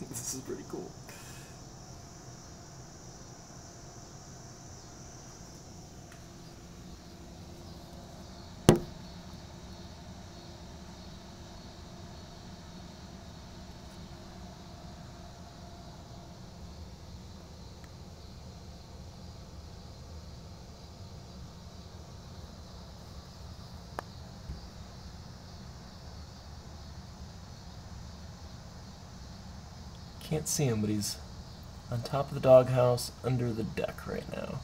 this is pretty cool. Can't see him, but he's on top of the doghouse under the deck right now.